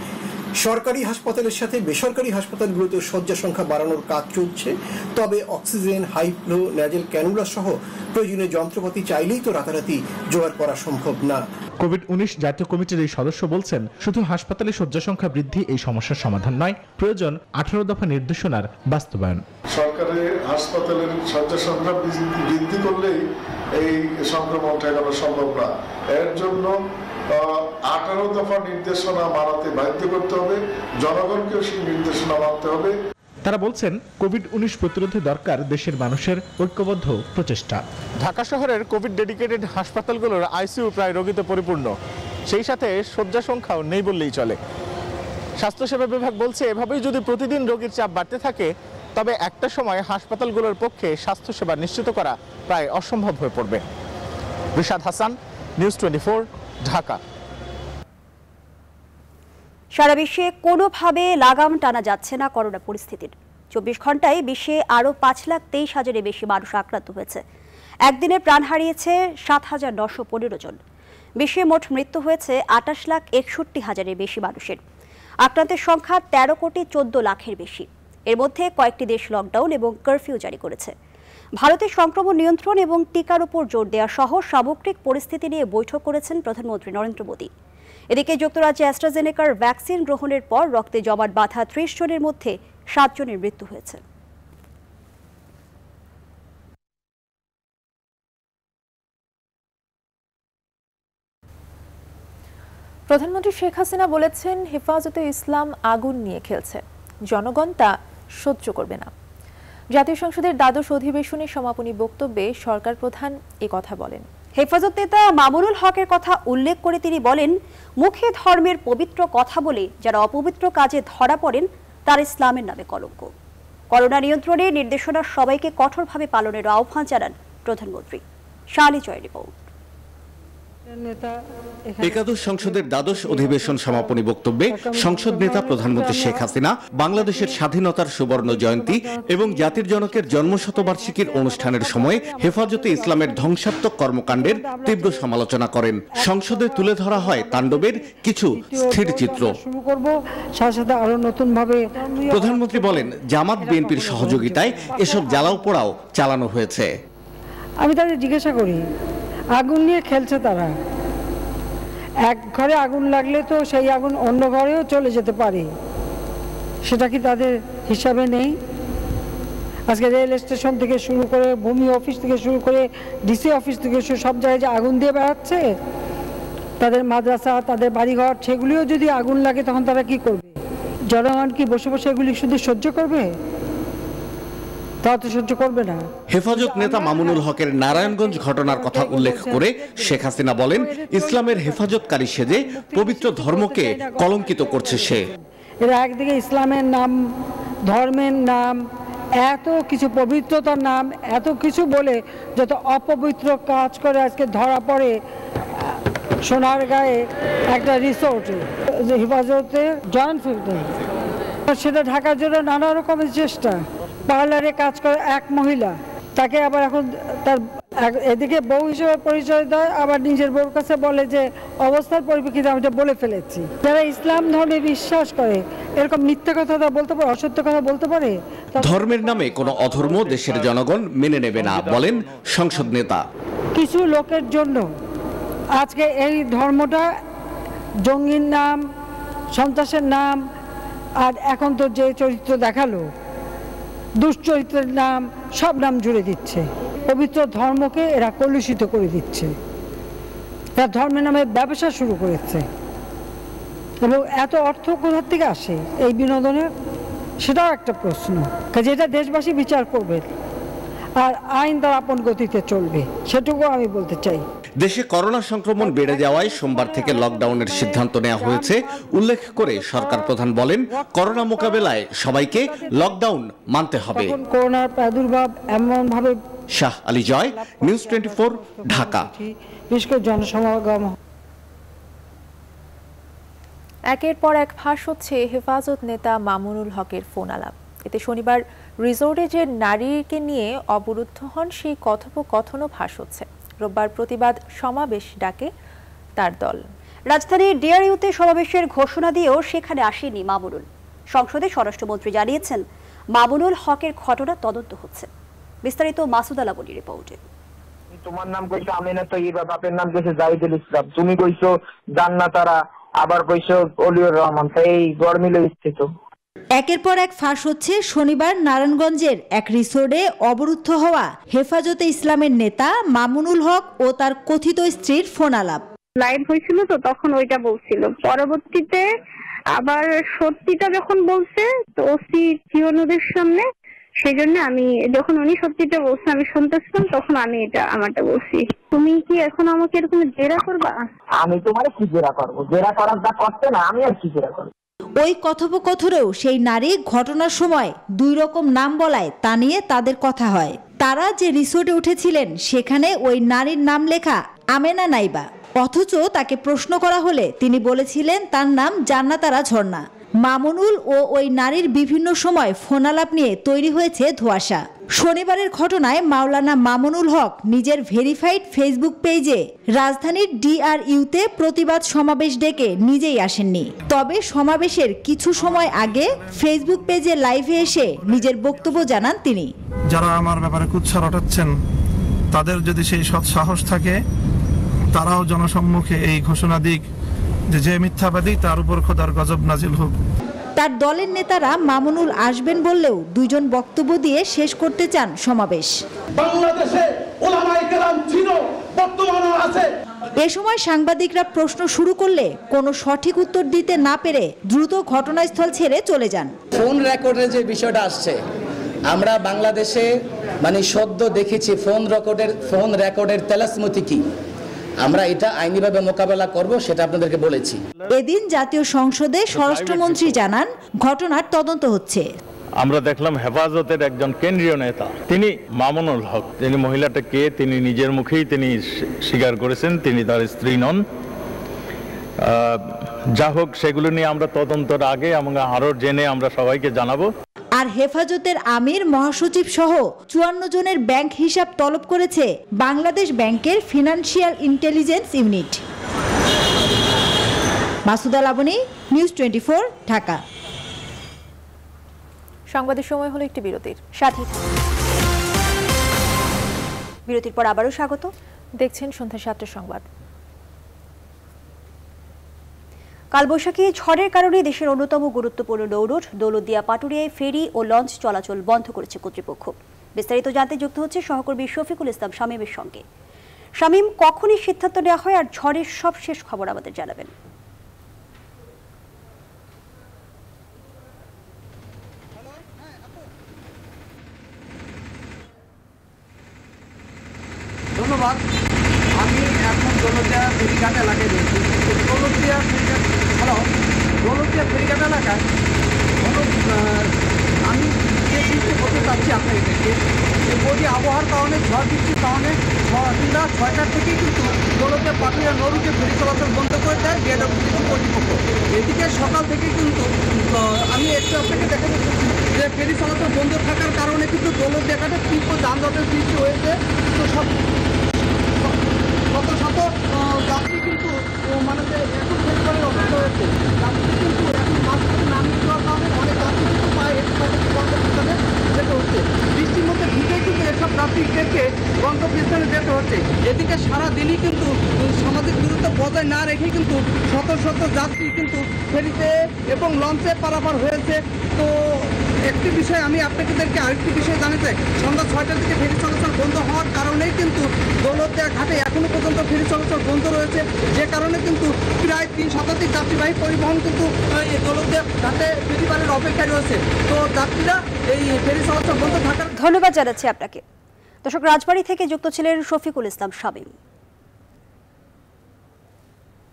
[SPEAKER 16] সরকারি হাসপাতালের সাথে বেসরকারি হাসপাতালগুলোতে শয্যা সংখ্যা বাড়ানোর কাজ চলছে তবে অক্সিজেন হাইফ্লো ন্যাজেল ক্যানুলা সহ প্রয়োজনীয় যন্ত্রপাতি চাইলেই তো রাতারাতি জোগাড় করা সম্ভব না।
[SPEAKER 15] কোভিড উনিশ জাতীয় কমিটির এই সদস্য বলছেন শুধু হাসপাতালে শয্যা সংখ্যা বৃদ্ধি এই সমস্যার সমাধান নয় প্রয়োজন আঠারো দফা নির্দেশনার বাস্তবায়ন।
[SPEAKER 17] সরকারের হাসপাতালের শয্যা সংখ্যা বৃদ্ধি করলেই এই সংক্রমণ ঠেকানো সম্ভব না। এর জন্য আঠারো দফা নির্দেশনা মানাতে বাধ্য করতে হবে জনগণকেও সেই নির্দেশনা মানতে হবে।
[SPEAKER 15] তারা বলছেন কোভিড উনিশ প্রতিরোধে দরকার দেশের মানুষের ঐক্যবদ্ধ প্রচেষ্টা।
[SPEAKER 18] ঢাকা শহরের কোভিড ডেডিকেটেড হাসপাতালগুলোর আইসিইউ প্রায় রোগীতে পরিপূর্ণ। সেই সাথে শয্যা সংখ্যাও নেই বললেই চলে। স্বাস্থ্যসেবা বিভাগ বলছে এভাবেই যদি প্রতিদিন রোগীর চাপ বাড়তে থাকে তবে একটা সময় হাসপাতালগুলোর পক্ষে স্বাস্থ্যসেবা নিশ্চিত করা প্রায় অসম্ভব হয়ে পড়বে। Rishad Hasan news twenty Dhaka.
[SPEAKER 1] সারা বিশ্বে কোনোভাবে লাগাম টানা যাচ্ছে না করোনা পরিস্থিতির। চব্বিশ ঘন্টায় বিশ্বে আরও পাঁচ লাখ তেইশ হাজারের বেশি মানুষ আক্রান্ত হয়েছে। একদিনে প্রাণ হারিয়েছে সাত হাজার নশো পনেরো জন। বিশ্বে মোট মৃত্যু হয়েছে আটাশ লাখ একষট্টি হাজারের বেশি মানুষের। আক্রান্তের সংখ্যা তেরো কোটি চোদ্দ লাখের বেশি। এর মধ্যে কয়েকটি দেশ লকডাউন এবং কারফিউ জারি করেছে। ভারতের সংক্রমণ নিয়ন্ত্রণ এবং টিকার উপর জোর দেওয়া সহ সামগ্রিক পরিস্থিতি নিয়ে বৈঠক করেছেন প্রধানমন্ত্রী নরেন্দ্র মোদী। এদিকে যুক্তরাজ্যে অ্যাস্ট্রাজেনেকার ভ্যাকসিন গ্রহণের পর রক্তে জমাট বাঁধা ত্রিশ জনের মধ্যে সাত জনের মৃত্যু হয়েছে।
[SPEAKER 2] প্রধানমন্ত্রী শেখ হাসিনা বলেছেন, হেফাজতে ইসলাম আগুন নিয়ে খেলছে। জনগণ তা সহ্য করবে না। জাতীয় সংসদের দ্বাদশ অধিবেশনের সমাপনী বক্তব্যে সরকার প্রধান এ কথা বলেন।
[SPEAKER 1] হেফাজত নেতা মামুনুল হকের কথা উল্লেখ করে তিনি বলেন, মুখে ধর্মের পবিত্র কথা বলে যারা অপবিত্র কাজে ধরা পড়েন, তার ইসলামের নামে কলঙ্ক। করোনা নিয়ন্ত্রণে নির্দেশনা সবাইকে কঠোরভাবে পালনের আহ্বান জানান প্রধানমন্ত্রী। শালি জয় রিপোর্ট।
[SPEAKER 19] একাদশ সংসদের দ্বাদশ অধিবেশন সমাপনী বক্তব্যে সংসদ নেতা প্রধানমন্ত্রী শেখ হাসিনা বাংলাদেশের স্বাধীনতার সুবর্ণ জয়ন্তী এবং জাতির জনকের জন্মশতবার্ষিকীর অনুষ্ঠানের সময় হেফাজতে ইসলামের ধ্বংসাত্মক কর্মকাণ্ডের তীব্র সমালোচনা করেন। সংসদে তুলে ধরা হয় তাণ্ডবের কিছু স্থির চিত্র। প্রধানমন্ত্রী বলেন জামাত বিএনপির সহযোগিতায় এসব জ্বালাও পোড়াও চালানো হয়েছে।
[SPEAKER 20] আমি তাদের জিজ্ঞাসা করি আগুন নিয়ে খেলছে তারা। এক ঘরে আগুন লাগলে তো সেই আগুন অন্য ঘরেও চলে যেতে পারে। সেটা কি তাদের হিসাবে নেই? আজকে রেল স্টেশন থেকে শুরু করে ভূমি অফিস থেকে শুরু করে ডিসি অফিস থেকে সব জায়গায় যে আগুন দিয়ে বেড়াচ্ছে, তাদের মাদ্রাসা, তাদের বাড়িঘর, সেগুলিও যদি আগুন লাগে তখন তারা কি করবে? জনগণ কি বসে বসে এগুলি শুধু সহ্য করবে? তা তো সহ্য করবে না।
[SPEAKER 19] হেফাজত নেতা মামুনুল হকের নারায়ণগঞ্জ ঘটনার কথা উল্লেখ করে শেখ হাসিনা বলেন ইসলামের হেফাজতকারী সেজে পবিত্র ধর্মকে কলঙ্কিত করছে সে।
[SPEAKER 20] এরা একদিকে ইসলামের নাম ধর্মের নাম এত কিছু পবিত্রতার নাম এত কিছু বলে যত অপবিত্র কাজ করে আজকে ধরা পড়ে সোনার গায়ে একটা রিসোর্টে হেফাজতে জয়েন্ট ফিল্ডে সেটা ঢাকার জন্য নানা রকমের চেষ্টা। পার্লারে কাজ করে এক মহিলা। তাকে আবার এখন তার এদিকে বউ হিসেবে পরিচয় দেয় আবার নিজের বউর কাছে বলে যে অবস্থার পরিপ্রেক্ষিতে আমি এটা বলে ফেলেছি। যারা ইসলাম ধর্মে বিশ্বাস করে এরকম মিথ্যা কথা বলতে পারে অসত্য কথা বলতে পারে
[SPEAKER 19] ধর্মের নামে কোনো অধর্ম দেশের জনগণ মেনে নেবে না বলেন সংসদ নেতা।
[SPEAKER 20] কিছু লোকের জন্য আজকে এই ধর্মটা জঙ্গির নাম সন্ত্রাসের নাম আর এখন তো যে চরিত্র দেখাল দুশ্চরিত্রের নাম, সব নাম জুড়ে দিচ্ছে। পবিত্র ধর্মকে এরা কলুষিত করে দিচ্ছে। এরা ধর্মের নামে ব্যবসা শুরু করেছে। এবং এত অর্থ কোথার থেকে আসে এই বিনোদনের সেটাও একটা প্রশ্ন। কাজে এটা দেশবাসী বিচার করবে। আর আইন তার আপন গতিতে চলবে। সেটুকু আমি বলতে চাই।
[SPEAKER 19] দেশে করোনা সংক্রমণ বেড়ে যাওয়ায় সোমবার থেকে লকডাউনের সিদ্ধান্ত নেওয়া হয়েছে। উল্লেখ করে সরকার প্রধান বলেন করোনা মোকাবেলায় সবাইকে লকডাউন মানতে হবে।
[SPEAKER 20] করোনার প্রাদুর্ভাব এমনভাবে
[SPEAKER 19] শাহ আলী জয় নিউজ টোয়েন্টি ঢাকা।
[SPEAKER 20] বিশেষ করে জনসমাগম।
[SPEAKER 2] একের পর এক ফাঁস হচ্ছে হেফাজত নেতা মামুনুল হকের ফোন আলাপ এতে শনিবার রিসোর্টে যে নারীকে নিয়ে অবরুদ্ধ হন সেই কথোপকথনও ফাঁস হচ্ছে। রোববার প্রতিবাদ সমাবেশ ডাকে তার দল।
[SPEAKER 1] রাজধানীর ডিআরইউতে সমাবেশের ঘোষণা দিয়েও সেখানে আসেনি মামুনুল। সংসদে স্বরাষ্ট্রমন্ত্রী জানিয়েছেন, মামুনুল হকের ঘটনা তদন্ত হচ্ছে। বিস্তারিত মাসুদ আলাবনী রিপোর্টে।
[SPEAKER 21] তোমার নাম কইছো আমিনা তৈবা বাপের নাম কইছো জাহিদুল ইসলাম। তুমি কইছো জান্নাতারা, আবার কইছো অলিউর রহমান। তো এই গড় মিলে স্থিত।
[SPEAKER 22] একের পর এক ফাঁস হচ্ছে শনিবার নারায়ণগঞ্জের এক রিসোর্টে অবরুদ্ধ হওয়া হেফাজতে ইসলামের নেতা মামুনুল হক ও তার কথিত স্ত্রীর ফোন আলাপ।
[SPEAKER 23] লাইভ হয়েছিল তো তখন ওইটা বলছিল। পরবর্তীতে আবার সত্যিটা যখন বলছে তো ওসি জিওনুদের সামনে সেই জন্য আমি যখন উনি সত্যিটা বলছে আমি শুনতেছিলাম তখন আমি এটা আমারটা বলছি। তুমি কি এখন আমাকে এরকম জেরা করবা?
[SPEAKER 21] আমি তোমার কি জেরা করব? জেরা করার যা করতে না আমি আর কি জেরা করব?
[SPEAKER 22] ওই কথোপকথনেও সেই নারী ঘটনার সময় দুই রকম নাম বলায় তা নিয়ে তাদের কথা হয়। তারা যে রিসোর্টে উঠেছিলেন, সেখানে ওই নারীর নাম লেখা আমেনা নাইবা। অথচ তাকে প্রশ্ন করা হলে তিনি বলেছিলেন, তার নাম জান্নাতারা ঝর্ণা। মামুনুল ও ওই নারীর বিভিন্ন সময় ফোনালাপ নিয়ে তৈরি হয়েছে ধোঁয়াশা। শনিবারের ঘটনায় মাওলানা মামুনুল হক নিজের ভেরিফাইড ফেসবুক পেজে রাজধানীর ডিআরইউতে প্রতিবাদ সমাবেশ ডেকে নিজেই আসেননি। তবে সমাবেশের কিছু সময় আগে ফেসবুক পেজে লাইভে এসে নিজের বক্তব্য জানান তিনি।
[SPEAKER 24] যারা আমার ব্যাপারে কুৎসা রটাচ্ছেন, তাদের যদি সেই সৎ সাহস থাকে, তারাও জনসম্মুখে এই ঘোষণা দিক যে মিথ্যাবাদী, তার উপর খোদার গজব নাজিল হোক।
[SPEAKER 22] তার দলের নেতারা মামুনুল আসবেন বললেও দুইজন বক্তব্য দিয়ে শেষ করতে চান সমাবেশ।
[SPEAKER 25] বাংলাদেশে ছিল বর্তমানও আছে।
[SPEAKER 22] এ সময় সাংবাদিকরা প্রশ্ন শুরু করলে কোনো সঠিক উত্তর দিতে না পেরে দ্রুত ঘটনাস্থল ছেড়ে চলে যান।
[SPEAKER 26] ফোন রেকর্ডের যে বিষয়টা আসছে আমরা বাংলাদেশে মানে সদ্য দেখেছি ফোন রেকর্ডের ফোন রেকর্ডের তেলাসমতি কি? আমরা এটা আইনিভাবে মোকাবেলা করব সেটা আপনাদেরকে বলেছি।
[SPEAKER 22] এদিন জাতীয় সংসদে স্বরাষ্ট্রমন্ত্রী জানান ঘটনার তদন্ত হচ্ছে।
[SPEAKER 27] আমরা দেখলাম হেফাজতের একজন কেন্দ্রীয় নেতা তিনি মামুনুল হক। তিনি মহিলাটা কে তিনি নিজের মুখেই তিনি স্বীকার করেছেন তিনি তার স্ত্রী নন। আহ, যা হোক সেগুলো নিয়ে আমরা তদন্তর আগে এবং আরও জেনে আমরা সবাইকে জানাব।
[SPEAKER 22] আর হেফাজতের আমির মহাসচিব সহ চুয়ান্ন জনের ব্যাংক হিসাব তলব করেছে বাংলাদেশ ব্যাংকের financial intelligence unit. Masuda Labony news twenty Dhaka.
[SPEAKER 2] সংবাদের সময় হলো একটি বিরতির
[SPEAKER 1] সাথী। বিরতির পর আবারও স্বাগত।
[SPEAKER 2] দেখছেন সন্ধ্যা সাতটার সংবাদ।
[SPEAKER 1] কালবৈশাখী ঝড়ের কারণে দেশের অন্যতম গুরুত্বপূর্ণ নৌরুট দৌলদিয়া পাটুরিয়ায় ফেরি ও লঞ্চ চলাচল বন্ধ করেছে কর্তৃপক্ষ। বিস্তারিত জানতে যুক্ত হচ্ছে সহকর্মী শফিকুল ইসলাম শামীমের সঙ্গে। শামীম, কখনই সিদ্ধান্ত নেওয়া হয় আর ঝড়ের সব শেষ খবর আমাদের জানাবেন।
[SPEAKER 28] ধন্যবাদ। আমি এখন দৌলতিয়া ফেরিঘাট এলাকায় রয়েছি। দৌলতিয়া হ্যালো দৌলতিয়া ফেরিঘাট এলাকায় কোনো আমি গিয়েছি বৃষ্টি হতে চাচ্ছি আপনাদেরকে যে বডি আবহাওয়ার কারণে ঝড় বৃষ্টির কারণে সন্ধ্যা ছয়টার থেকেই কিন্তু দৌলতে পাটুয়া নদীতে ফেরি চলাচল বন্ধ করে দেয় বিএডব্লিউসি কর্তৃপক্ষ। এদিকে সকাল থেকে কিন্তু আমি একটু আপনাকে দেখা যাচ্ছে যে ফেরি চলাচল বন্ধ থাকার কারণে কিন্তু দৌলত দেখাতে তীব্র যানজটের সৃষ্টি হয়েছে। তো সব শত যাত্রী কিন্তু মানে এখন ফেরিবারের অবস্থা হয়েছে, যাত্রী কিন্তু এখন মাছ নামিয়ে দেওয়ার কারণে অনেক যাত্রী কিন্তু পায়ে গন্তব্যস্থানে যেতে হচ্ছে। বৃষ্টির মধ্যে ভিজে কিন্তু এসব যাত্রীদেরকে গন্তব্যস্থানে যেতে হচ্ছে। এদিকে সারা দিনই কিন্তু সামাজিক দূরত্ব বজায় না রেখে কিন্তু শত শত যাত্রী কিন্তু ফেরিতে এবং লঞ্চে পারাপার হয়েছে। তো একটি বিষয় আমি আপনাদেরকে আরেকটি বিষয় জানাতে সন্ধ্যা ছয়টার দিকে ফেরি চলাচল বন্ধ হওয়ার কারণেই কিন্তু দৌলতদিয়া ঘাটে এখনও পর্যন্ত ফেরি চলাচল বন্ধ রয়েছে। যে কারণে কিন্তু প্রায় তিন শতাধিক যাত্রীবাহী পরিবহন কিন্তু এই দৌলতদিয়া ঘাটে ফেরিবারের অপেক্ষায় রয়েছে। তো যাত্রীরা এই ফেরি চলাচল বন্ধ থাকার
[SPEAKER 1] ধন্যবাদ জানাচ্ছি আপনাকে। দর্শক রাজবাড়ী থেকে যুক্ত ছিলেন শফিকুল ইসলাম শামীম।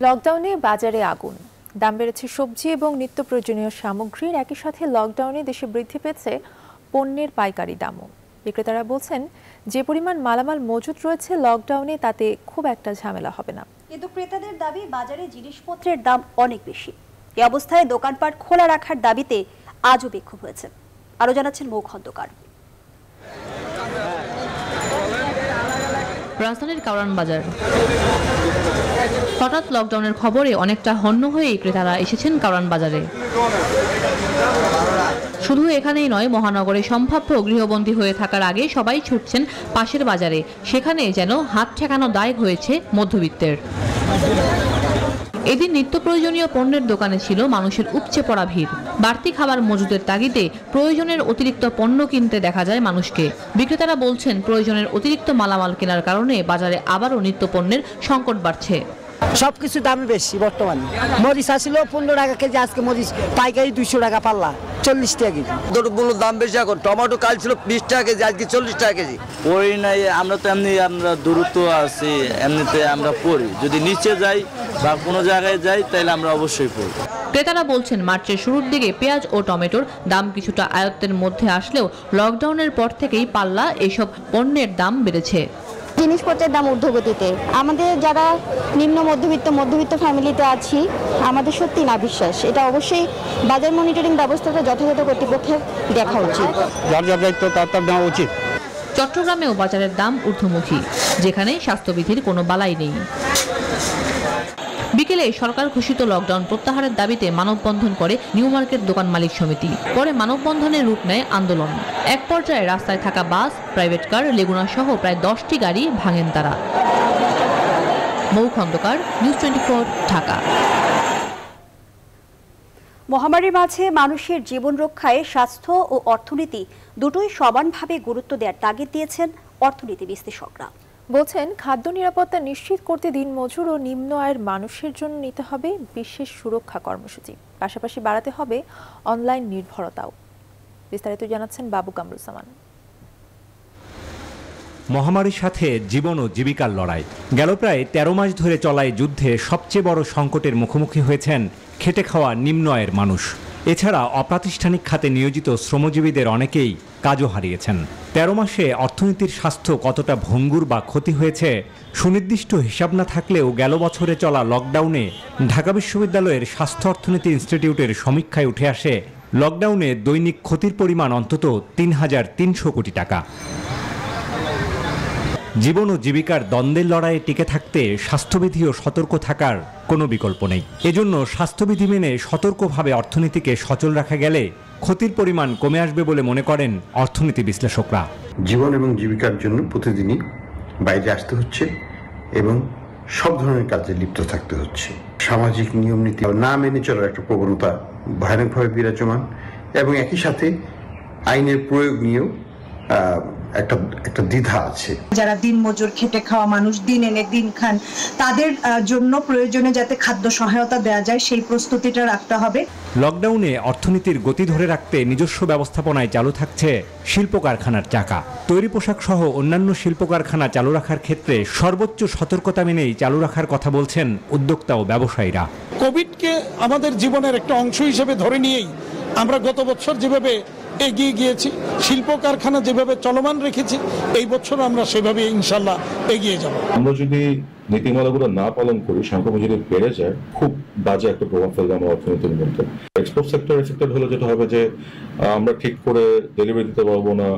[SPEAKER 2] লকডাউনে বাজারে আগুন। দাম বেড়েছে সবজি এবং নিত্য প্রয়োজনীয় সামগ্রীর একই সাথে লকডাউনে দেশে বৃদ্ধি পেয়েছে পণ্যের পাইকারি দামও। বিক্রেতারা বলছেন যে পরিমাণ মালামাল মজুদ রয়েছে লকডাউনে তাতে খুব একটা ঝামেলা হবে না।
[SPEAKER 1] কিন্তু ক্রেতাদের দাবি বাজারে জিনিসপত্রের দাম অনেক বেশি। এ অবস্থায় দোকানপাট খোলা রাখার দাবিতে আজও বিক্ষোভ হয়েছে। আরও জানাচ্ছেন মৌ খন্দকার
[SPEAKER 29] রাজধানীর কাউরান বাজার। হঠাৎ লকডাউনের খবরে অনেকটা হন্য হয়েই ক্রেতারা এসেছেন কারওয়ান বাজারে। শুধু এখানেই নয়, মহানগরে সম্ভাব্য গৃহবন্দী হয়ে থাকার আগে সবাই ছুটছেন পাশের বাজারে, সেখানে যেন হাত ঠেকানো দায় হয়েছে মধ্যবিত্তের। এদিন নিত্য প্রয়োজনীয় পণ্যের দোকানে ছিল মানুষের উপচে পড়া ভিড়। বাড়তি খাবার মজুদের তাগিদে প্রয়োজনের অতিরিক্ত পণ্য কিনতে দেখা যায় মানুষকে। বিক্রেতারা বলছেন, প্রয়োজনের অতিরিক্ত মালামাল কেনার কারণে বাজারে আবারও নিত্য পণ্যের সংকট বাড়ছে।
[SPEAKER 30] সব কিছু দাম বেশি বর্তমানে। মরিচ আসছিল পনেরো টাকা কেজি আজকে মরিচ পাইকারি দুইশো টাকা পাল্লা চল্লিশ টাকা কেজি।
[SPEAKER 31] দ্রব্যগুলোর দাম বেশি এখন টমেটো কাল ছিল বিশ টাকা কেজি আজকে চল্লিশ টাকা কেজি।
[SPEAKER 32] পড়ি নাই আমরা তো এমনি আমরা দূরত্ব আছি এমনিতে আমরা পড়ি। যদি নিচে যাই বা কোনো জায়গায় যাই তাহলে আমরা অবশ্যই পড়ি।
[SPEAKER 29] ক্রেতারা বলছেন মার্চের শুরুর দিকে পেঁয়াজ ও টমেটোর দাম কিছুটা আয়ত্তের মধ্যে আসলেও লকডাউনের পর থেকেই পাল্লা এসব পণ্যের দাম বেড়েছে।
[SPEAKER 33] জিনিসপত্রের দাম ঊর্ধ্বগতিতে। আমাদের যারা নিম্ন মধ্যবিত্ত মধ্যবিত্ত ফ্যামিলিতে আছি আমাদের সত্যি না বিশ্বাস। এটা অবশ্যই বাজার মনিটরিং ব্যবস্থাটা যথাযথ কর্তৃপক্ষের দেখা উচিত।
[SPEAKER 29] যার যার দায়িত্ব তার তার নেওয়া উচিত। চট্টগ্রামেও বাজারের দাম ঊর্ধ্বমুখী যেখানে স্বাস্থ্যবিধির কোনো বালাই নেই। বিকেলে সরকার ঘোষিত লকডাউন প্রত্যাহারের দাবিতে মানববন্ধন করে নিউ মার্কেট দোকান মালিক সমিতি। পরে মানববন্ধনের রূপ নেয় আন্দোলন। এক পর্যায়ে রাস্তায় থাকা বাস, প্রাইভেট কার, লেগুনা সহ প্রায় দশটি গাড়ি ভাঙেন তারা। Mou Khondokar news twenty Dhaka.
[SPEAKER 1] মহামারীর মাঝে মানুষের জীবন রক্ষায় স্বাস্থ্য ও অর্থনীতি দুটোই সমানভাবে গুরুত্ব দেওয়ার তাগিদ দিয়েছেন অর্থনীতি বিশ্লেষকরা।
[SPEAKER 2] বলছেন, খাদ্য নিরাপত্তা নিশ্চিত করতে দিনমজুর ও নিম্ন আয়ের মানুষের জন্য নিতে হবে বিশেষ সুরক্ষা কর্মসূচি। পাশাপাশি বাড়াতে হবে অনলাইন নির্ভরতাও। বিস্তারিত জানাচ্ছেন বাবু কামরুজ্জামান।
[SPEAKER 34] মহামারীর সাথে জীবন ও জীবিকার লড়াই। গেল প্রায় তেরো মাস ধরে চলায় যুদ্ধে সবচেয়ে বড় সংকটের মুখোমুখি হয়েছেন খেটে খাওয়া নিম্ন আয়ের মানুষ। এছাড়া অপ্রাতিষ্ঠানিক খাতে নিয়োজিত শ্রমজীবীদের অনেকেই কাজও হারিয়েছেন। তেরো মাসে অর্থনীতির স্বাস্থ্য কতটা ভঙ্গুর বা ক্ষতি হয়েছে, সুনির্দিষ্ট হিসাব না থাকলেও গেল বছরে চলা লকডাউনে ঢাকা বিশ্ববিদ্যালয়ের স্বাস্থ্য অর্থনীতি ইনস্টিটিউটের সমীক্ষায় উঠে আসে, লকডাউনে দৈনিক ক্ষতির পরিমাণ অন্তত তিন হাজার তিনশো কোটি টাকা। জীবন ও জীবিকার দ্বন্দ্বের লড়াইয়ে টিকে থাকতে স্বাস্থ্যবিধি ও সতর্ক থাকার কোনো বিকল্প নেই। এজন্য স্বাস্থ্যবিধি মেনে সতর্কভাবে অর্থনীতিকে সচল রাখা গেলে ক্ষতির পরিমাণ কমে আসবে বলে মনে করেন অর্থনীতি বিশ্লেষকরা।
[SPEAKER 35] জীবন এবং জীবিকার জন্য প্রতিদিনই বাইরে আসতে হচ্ছে এবং সব ধরনের কাজে লিপ্ত থাকতে হচ্ছে। সামাজিক নিয়ম নীতি না মেনে চলার একটা প্রবণতা ভয়ানকভাবে বিরাজমান এবং একই সাথে আইনের প্রয়োগ নিয়েও একটা একটা দ্বিধা আছে।
[SPEAKER 36] যারা দিন মজুর খেটে খাওয়া মানুষ দিন এনে দিন খান তাদের জন্য প্রয়োজনে যাতে খাদ্য সহায়তা দেওয়া যায় সেই প্রস্তুতিটা রাখতে হবে।
[SPEAKER 34] লকডাউনে অর্থনীতির গতি ধরে রাখতে নিজস্ব ব্যবস্থাপনায় চালু থাকছে শিল্প কারখানার চাকা। তৈরি পোশাক সহ অন্যান্য শিল্প কারখানা চালু রাখার ক্ষেত্রে সর্বোচ্চ সতর্কতা মেনেই চালু রাখার কথা বলছেন উদ্যোক্তা ও ব্যবসায়ীরা।
[SPEAKER 14] কোভিডকে আমাদের জীবনের একটা অংশ হিসেবে ধরে নিয়েই আমরা গত বছর যেভাবে এগিয়ে গিয়েছি। শিল্প কারখানা যেভাবে চলমান রেখেছি এই বছর আমরা সেভাবে ইনশাল্লাহ এগিয়ে যাব।
[SPEAKER 37] আমরা যদি নীতিমালাগুলো না পালন করি সংক্রমণ যদি বেড়ে যায় খুব বাজে একটা প্রভাব ফেলবে আমার অর্থনীতির মধ্যে। এক্সপোর্ট সেক্টর এফেক্টেড হলে যেটা হবে যে আমরা ঠিক করে ডেলিভারি দিতে পারব না।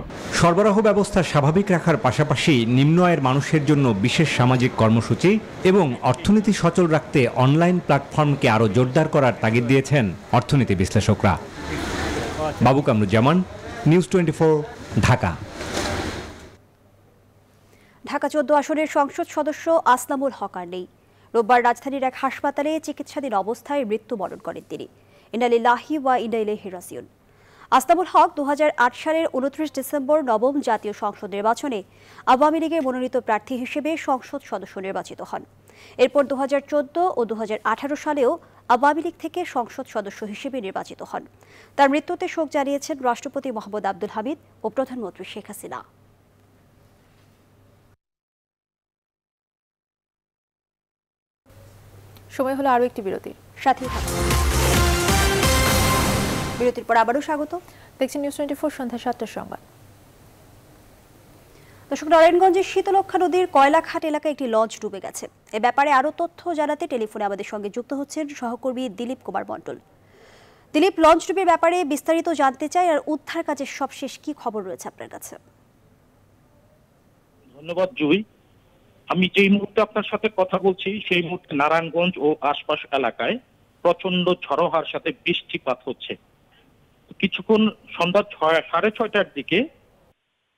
[SPEAKER 34] সরবরাহ ব্যবস্থা স্বাভাবিক রাখার পাশাপাশি নিম্ন আয়ের মানুষের জন্য বিশেষ সামাজিক কর্মসূচি এবং অর্থনীতি সচল রাখতে অনলাইন প্ল্যাটফর্মকে আরও জোরদার করার তাগিদ দিয়েছেন অর্থনীতি বিশ্লেষকরা। Babu Kamruzzaman news twenty Dhaka.
[SPEAKER 1] Dhaka চোদ্দ আসনের সংসদ সদস্য আসলামুল হকার নেই। রোববার রাজধানীর এক হাসপাতালে চিকিৎসাধীন অবস্থায় মৃত্যুবরণ করেন তিনি। ইনালিল্লাহি ওয়া ইনাইলেহি রাজিউন। আসলামুল হক দু হাজার আট সালের উনত্রিশ ডিসেম্বর নবম জাতীয় সংসদ নির্বাচনে আওয়ামী লীগের মনোনীত প্রার্থী হিসেবে সংসদ সদস্য নির্বাচিত হন। এরপর দু হাজার চোদ্দ ও দু হাজার আঠারো সালেও আওয়ামী লীগ থেকে সংসদ সদস্য হিসেবে নির্বাচিত হন। তার মৃত্যুতে শোক জানিয়েছেন রাষ্ট্রপতি মোহাম্মদ আব্দুল হামিদ ও প্রধানমন্ত্রী শেখ হাসিনা।
[SPEAKER 2] সময় হলো আরও একটি বিরতি।
[SPEAKER 1] সাথে বিরতির পর আবারও স্বাগত।
[SPEAKER 2] দেখছেন নিউজ টোয়েন্টি ফোর সন্ধ্যা সাতটার সংবাদ।
[SPEAKER 1] দর্শক, নারায়ণগঞ্জের শীতলক্ষা নদীর কয়লাঘাট এলাকায় একটি লঞ্চ ডুবে গেছে। এ ব্যাপারে আরও তথ্য জানাতে টেলিফোনে আমাদের সঙ্গে যুক্ত হচ্ছেন সহকর্মী দিলীপ কুমার মণ্ডল। দিলীপ, লঞ্চ ডুবির ব্যাপারে বিস্তারিত জানতে চাই আর উদ্ধার কাজের সবশেষ কি খবর রয়েছে আপনার কাছে?
[SPEAKER 38] ধন্যবাদ জুই। আমি যেই মুহূর্তে আপনার সাথে কথা বলছি, সেই মুহূর্তে নারায়ণগঞ্জ ও আশপাশ এলাকায় প্রচণ্ড ঝড়োহার সাথে বৃষ্টিপাত হচ্ছে। কিছুক্ষণ সন্ধ্যা ছয়, সাড়ে ছয়টার দিকে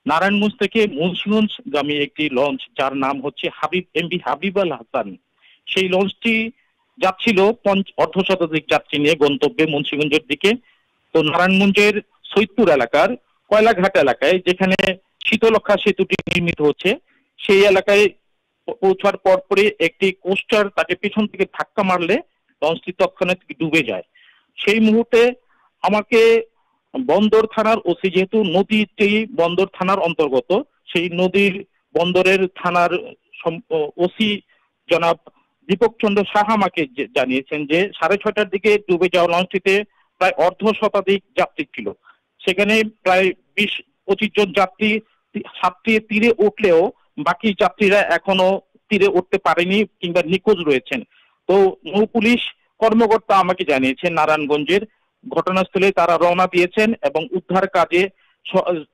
[SPEAKER 38] নারায়ণগঞ্জ থেকে মুন্সিগঞ্জ গামী একটি লঞ্চ, যার নাম হচ্ছে হাবিব এমবি হাবিব আল হাসান। সেই লঞ্চটি যাচ্ছিল অর্ধ শতাধিক যাত্রী নিয়ে গন্তব্যে মুন্সিগঞ্জের দিকে। তো নারায়ণগঞ্জের সৈয়দপুর এলাকার কয়লাঘাট এলাকায়, যেখানে শীতলক্ষা সেতুটি নির্মিত হচ্ছে, সেই এলাকায় পৌঁছার পর পরে একটি কোস্টার তাকে পিছন থেকে ধাক্কা মারলে লঞ্চটি তৎক্ষণাৎ ডুবে যায়। সেই মুহূর্তে আমাকে বন্দর থানার ওসি যেহেতু নদীটি বন্দর থানার অন্তর্গত, সেই নদীর বন্দরের থানার ওসি জনাব দীপক চন্দ্র সাহা আমাকে জানিয়েছেন যে সাড়ে ছয়টার দিকে ডুবে যাওয়া লঞ্চটিতে প্রায় অর্ধ শতাধিক যাত্রী ছিল। সেখানে প্রায় বিশ, পঁচিশ জন যাত্রী সাতটি তীরে উঠলেও বাকি যাত্রীরা এখনও তীরে উঠতে পারেনি কিংবা নিখোঁজ রয়েছেন। তো নৌ পুলিশ কর্মকর্তা আমাকে জানিয়েছেন নারায়ণগঞ্জের ঘটনাস্থলে তারা রওনা দিয়েছেন এবং উদ্ধার কাজে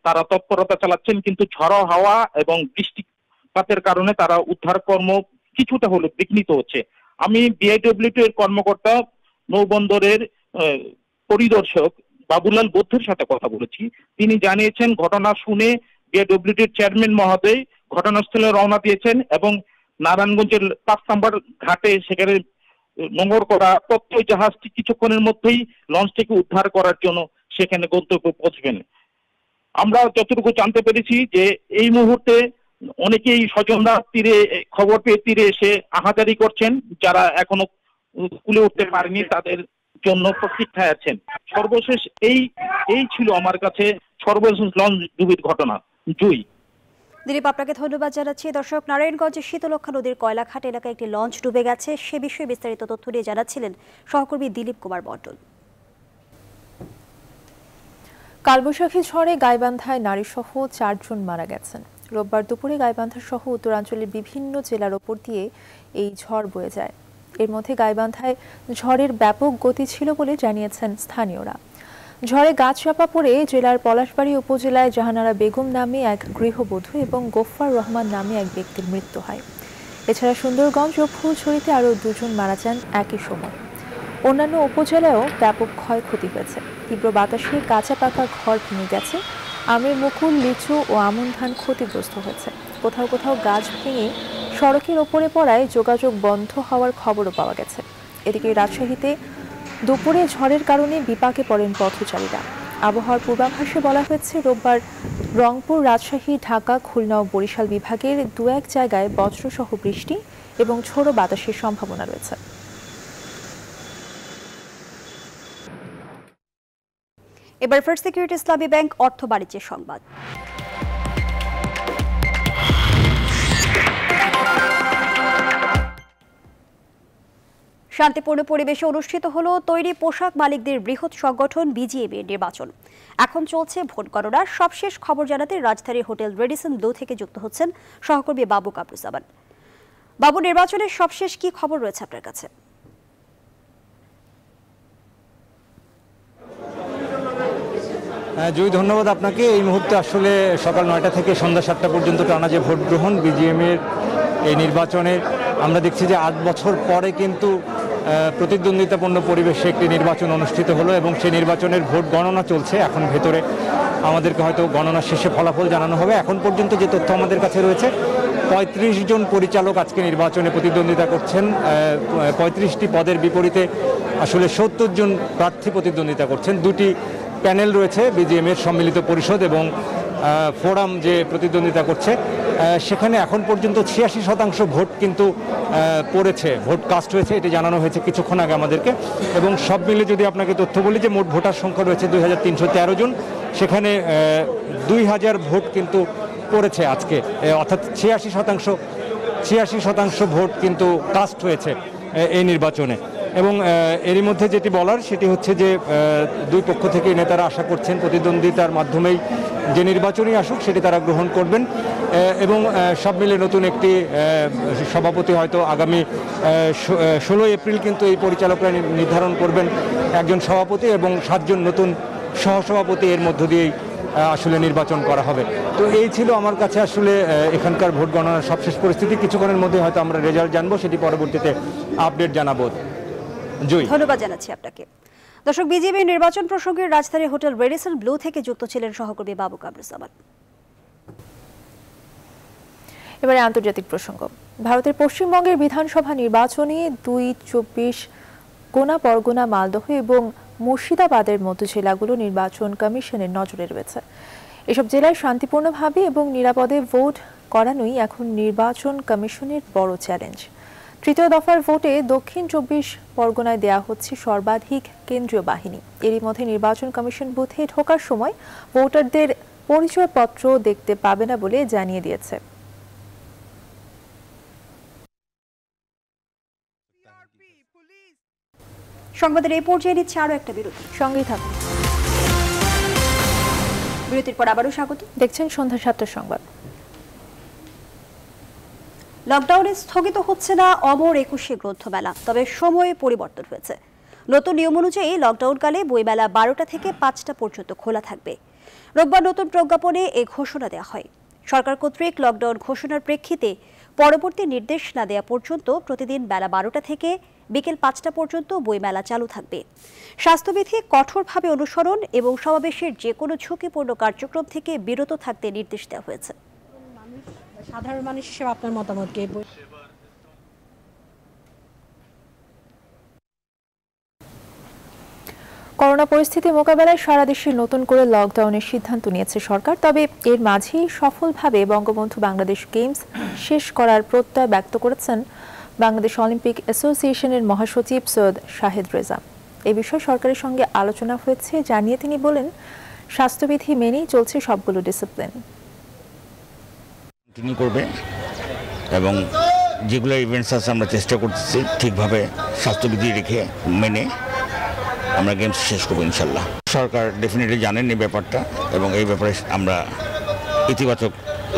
[SPEAKER 38] তারা তৎপরতা চালাচ্ছেন, কিন্তু ঝড়ো হাওয়া এবং বৃষ্টিপাতের কারণে তারা উদ্ধার কর্ম কিছুটা হলে বিঘ্নিত হচ্ছে। আমি বিআইডব্লিউটি এর কর্মকর্তা, নৌবন্দরের পরিদর্শক বাবুলাল বৌদ্ধের সাথে কথা বলেছি। তিনি জানিয়েছেন, ঘটনা শুনে বিআইডব্লিউটির চেয়ারম্যান মহোদয় ঘটনাস্থলে রওনা দিয়েছেন এবং নারায়ণগঞ্জের পাঁচ নম্বর ঘাটে সেখানে নোংর করা, প্রত্যয় জাহাজটি কিছুক্ষণের মধ্যেই লঞ্চটিকে উদ্ধার করার জন্য সেখানে গন্তব্য পৌঁছবেন। আমরা যতটুকু জানতে পেরেছি যে এই মুহূর্তে অনেকেই স্বজনরা তীরে, খবর পেয়ে তীরে এসে আহাজারি করছেন, যারা এখনও স্কুলে উঠতে পারেনি, তাদের জন্য প্রতীক্ষায় আছেন। সর্বশেষ এই এই ছিল আমার কাছে সর্বশেষ লঞ্চ ডুবির ঘটনা। জুই।
[SPEAKER 1] দিলীপ, আপনাকে ধন্যবাদ জানাচ্ছি। দর্শক নারায়ণগঞ্জের শীতলক্ষা নদীর কয়লাঘাট এলাকায় একটি লঞ্চ ডুবে গেছে। সে বিষয়ে বিস্তারিত তথ্য দিয়ে জানাচ্ছিলেন সহকর্মী দিলীপ কুমার মণ্ডল।
[SPEAKER 2] কালবৈশাখী ঝড়ে গাইবান্ধায় নারীসহ চারজন মারা গেছেন। রোববার দুপুরে গাইবান্ধা সহ উত্তরাঞ্চলের বিভিন্ন জেলার ওপর দিয়ে এই ঝড় বয়ে যায়। এর মধ্যে গাইবান্ধায় ঝড়ের ব্যাপক গতি ছিল বলে জানিয়েছেন স্থানীয়রা। ঝড়ে গাছ চাপা পড়ে জেলার পলাশবাড়ী উপজেলায় জাহানারা বেগম নামে এক গৃহবধূ এবং গোফার রহমান নামে এক ব্যক্তির মৃত্যু হয়। এছাড়া সুন্দরগঞ্জ ও ফুলছড়িতে আরও দুজন মারা যান একই সময়। অন্যান্য উপজেলায়ও ব্যাপক ক্ষয়ক্ষতি হয়েছে। তীব্র বাতাসে কাঁচা পাকা ঘর ভেঙে গেছে। আমের মুকুল, লিচু ও আমন ধান ক্ষতিগ্রস্ত হয়েছে। কোথাও কোথাও গাছ ভেঙে সড়কের ওপরে পড়ায় যোগাযোগ বন্ধ হওয়ার খবরও পাওয়া গেছে। এদিকে রাজশাহীতে দুপুরে ঝড়ের কারণে বিপাকে পড়েন পথচারীরা। আবহাওয়ার পূর্বাভাসে বলা হয়েছে, রোববার রংপুর, রাজশাহী, ঢাকা, খুলনা ও বরিশাল বিভাগের দু এক জায়গায় বজ্রসহ বৃষ্টি এবং ঝোড়ো বাতাসের সম্ভাবনা রয়েছে।
[SPEAKER 1] এবার ফার্স্ট সিকিউরিটি ইসলামী ব্যাংক অর্থ বাণিজ্যের সংবাদ। শান্তিপূর্ণ পরিবেশে অনুষ্ঠিত হলো তৈরি পোশাক মালিকদের বৃহৎ সংগঠন বিজিএমের নির্বাচন। এখন চলছে ভোট গণনার সবশেষ খবর জানাতে রাজধানীর হোটেল রেডিসন ব্লু থেকে যুক্ত হচ্ছেন সহকর্মী বাবু কাবরুজ্জামান বাবু নির্বাচনের সবশেষ কি খবর রয়েছে আপনার কাছে?
[SPEAKER 38] হ্যাঁ, জুই ধন্যবাদ আপনাকে। এই মুহূর্তে আসলে সকাল নয়টা থেকে সন্ধ্যা সাতটা পর্যন্ত টানা যে ভোট গ্রহণ বিজিএমের এই নির্বাচনে আমরা দেখছি যে আট বছর পরে কিন্তু প্রতিদ্বন্দ্বিতাপূর্ণ পরিবেশে একটি নির্বাচন অনুষ্ঠিত হলো এবং সেই নির্বাচনের ভোট গণনা চলছে। এখন ভেতরে আমাদেরকে হয়তো গণনা শেষে ফলাফল জানানো হবে। এখন পর্যন্ত যে তথ্য আমাদের কাছে রয়েছে, পঁয়ত্রিশ জন পরিচালক আজকে নির্বাচনে প্রতিদ্বন্দ্বিতা করছেন। পঁয়ত্রিশটি পদের বিপরীতে আসলে সত্তর জন প্রার্থী প্রতিদ্বন্দ্বিতা করছেন। দুটি প্যানেল রয়েছে বিজিএমের সম্মিলিত পরিষদ এবং ফোরাম যে প্রতিদ্বন্দ্বিতা করছে সেখানে এখন পর্যন্ত ছিয়াশি শতাংশ ভোট কিন্তু পড়েছে, ভোট কাস্ট হয়েছে, এটি জানানো হয়েছে কিছুক্ষণ আগে আমাদেরকে। এবং সব মিলে যদি আপনাকে তথ্য বলি যে মোট ভোটার সংখ্যা রয়েছে দুই হাজার তিনশো তেরো জন, সেখানে দুই হাজার ভোট কিন্তু পড়েছে আজকে অর্থাৎ ছিয়াশি শতাংশ ছিয়াশি শতাংশ ভোট কিন্তু কাস্ট হয়েছে এই নির্বাচনে। এবং এরই মধ্যে যেটি বলার সেটি হচ্ছে যে দুই পক্ষ থেকে নেতারা আশা করছেন প্রতিদ্বন্দ্বিতার মাধ্যমেই যে নির্বাচনই আসুক সেটি তারা গ্রহণ করবেন। এবং সব মিলে নতুন একটি সভাপতি হয়তো আগামী ষোলোই এপ্রিল কিন্তু এই পরিচালকরা নির্ধারণ করবেন একজন সভাপতি এবং সাতজন নতুন সহসভাপতি এর মধ্য দিয়েই আসলে নির্বাচন করা হবে। তো এই ছিল আমার কাছে আসলে এখানকার ভোট গণনার সবশেষ পরিস্থিতি। কিছুক্ষণের মধ্যে হয়তো আমরা রেজাল্ট জানব, সেটি পরবর্তীতে আপডেট জানাব।
[SPEAKER 1] ধন্যবাদ জানাচ্ছি আপনাকে। দর্শক বিজেপি নির্বাচন প্রসঙ্গে রাজধানীর হোটেল রেডিসন ব্লু থেকে যুক্ত ছিলেন সহকর্মী বাবু কাবরুজ্জামান
[SPEAKER 2] এবারে আন্তর্জাতিক প্রসঙ্গ। ভারতের পশ্চিমবঙ্গের বিধানসভা নির্বাচনে দুই চব্বিশ গোনা পরগনা মালদহ এবং মুর্শিদাবাদের মতো জেলাগুলো নির্বাচন কমিশনের নজরে রয়েছে। এসব জেলায় শান্তিপূর্ণভাবে এবং নিরাপদে ভোট করানোই এখন নির্বাচন কমিশনের বড় চ্যালেঞ্জ। তৃতীয় দফার ভোটে দক্ষিণ চব্বিশ পরগনায় দেয়া হচ্ছে সর্বাধিক কেন্দ্রীয় বাহিনী। এরই মধ্যে নির্বাচন কমিশন বুথে ঢোকার সময় ভোটারদের পরিচয়পত্র দেখতে পাবে না বলে জানিয়ে দিয়েছে।
[SPEAKER 1] সংবাদের এই পর্যায়ে নিচ্ছে আরও একটা বিরতি।
[SPEAKER 2] সঙ্গেই থাকুন।
[SPEAKER 1] বিরতির পর আবারও স্বাগত।
[SPEAKER 2] দেখছেন সন্ধ্যা সাতটার সংবাদ।
[SPEAKER 1] লকডাউনে স্থগিত হচ্ছে না অমর একুশে গ্রন্থমেলা, তবে সময়ে পরিবর্তন হয়েছে। নতুন নিয়ম অনুযায়ী লকডাউনকালে বইমেলা বারোটা থেকে পাঁচটা পর্যন্ত খোলা থাকবে। রোববার নতুন প্রজ্ঞাপনে এ ঘোষণা দেওয়া হয়। সরকার কর্তৃক লকডাউন ঘোষণার প্রেক্ষিতে পরবর্তী নির্দেশ না দেওয়া পর্যন্ত প্রতিদিন বেলা বারোটা থেকে বিকেল পাঁচটা পর্যন্ত বইমেলা চালু থাকবে। স্বাস্থ্যবিধি কঠোরভাবে অনুসরণ এবং সমাবেশের যে কোনো ঝুঁকিপূর্ণ কার্যক্রম থেকে বিরত থাকতে নির্দেশ দেওয়া হয়েছে।
[SPEAKER 39] সাধারণ মানুষ হিসেবে আপনার মতামত কি?
[SPEAKER 2] করোনা পরিস্থিতি মোকাবেলায় সারা দেশে নতুন করে লকডাউনের সিদ্ধান্ত নিয়েছে সরকার, তবে এর মাঝেই সফলভাবে বঙ্গবন্ধু বাংলাদেশ গেমস শেষ করার প্রত্যয় ব্যক্ত করেছেন বাংলাদেশ অলিম্পিক অ্যাসোসিয়েশনের মহাসচিব সৈয়দ শাহেদ রেজা। এ বিষয়ে সরকারের সঙ্গে আলোচনা হয়েছে, জানিয়ে তিনি বলেন, স্বাস্থ্যবিধি মেনেই চলছে সবগুলো ডিসিপ্লিন
[SPEAKER 40] কন্টিনিউ করবে এবং যেগুলো ইভেন্টস আছে আমরা চেষ্টা করতেছি ঠিকভাবে স্বাস্থ্যবিধি রেখে মেনে আমরা গেমস শেষ করব ইনশাল্লাহ। সরকার ডেফিনেটলি জানেন এই ব্যাপারটা এবং এই ব্যাপারে আমরা ইতিবাচক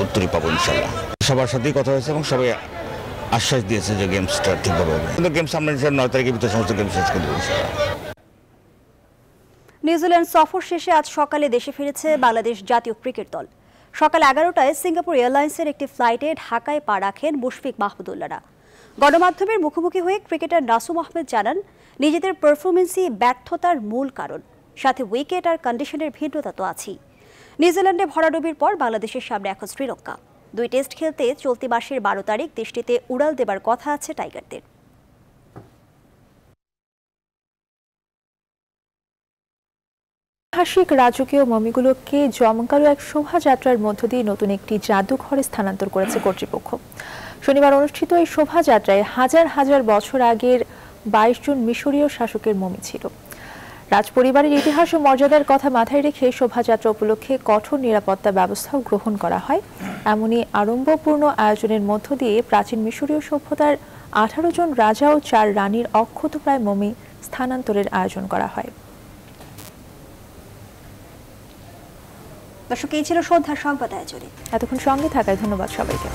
[SPEAKER 40] উত্তরই পাবো ইনশাল্লাহ। সবার সাথেই কথা হয়েছে এবং সবাই আশ্বাস দিয়েছে যে গেমসটা ঠিকভাবে হবে। কিন্তু গেমস আমরা নয় তারিখের ভিতরে সমস্ত গেমস শেষ করে দেবো
[SPEAKER 1] নিউজিল্যান্ড সফর শেষে আজ সকালে দেশে ফিরেছে বাংলাদেশ জাতীয় ক্রিকেট দল। সকাল এগারোটায় সিঙ্গাপুর এয়ারলাইন্সের একটি ফ্লাইটে ঢাকায় পা রাখেন মুশফিক মাহমুদুল্লাহরা। গণমাধ্যমের মুখোমুখি হয়ে ক্রিকেটার নাসুম আহমেদ জানান, নিজেদের পারফরমেন্সই ব্যর্থতার মূল কারণ। সাথে উইকেট আর কন্ডিশনের ভিন্নতা তো আছেই। নিউজিল্যান্ডে ভরাডুবির পর বাংলাদেশের সামনে এখন শ্রীলঙ্কা। দুই টেস্ট খেলতে চলতি মাসের বারো তারিখ দেশটিতে উড়াল দেবার কথা আছে টাইগারদের।
[SPEAKER 2] ঐতিহাসিক রাজকীয় মমিগুলোকে জমকালো এক শোভাযাত্রার মধ্য দিয়ে নতুন একটি জাদুঘরে স্থানান্তর করেছে কর্তৃপক্ষ। শনিবার অনুষ্ঠিত এই শোভাযাত্রায় হাজার হাজার বছর আগের বাইশ জন মিশরীয় শাসকের মমি ছিল। রাজপরিবারের ইতিহাস ও মর্যাদার কথা মাথায় রেখে শোভাযাত্রা উপলক্ষে কঠোর নিরাপত্তা ব্যবস্থাও গ্রহণ করা হয়। এমনই আড়ম্বপূর্ণ আয়োজনের মধ্য দিয়ে প্রাচীন মিশরীয় সভ্যতার আঠারো জন রাজা ও চার রানীর অক্ষতপ্রায় মমি স্থানান্তরের আয়োজন করা হয়।
[SPEAKER 1] দর্শক এই ছিল সন্ধ্যার সংবাদ আয়োজনে
[SPEAKER 2] এতক্ষণ সঙ্গে থাকায় ধন্যবাদ সবাইকে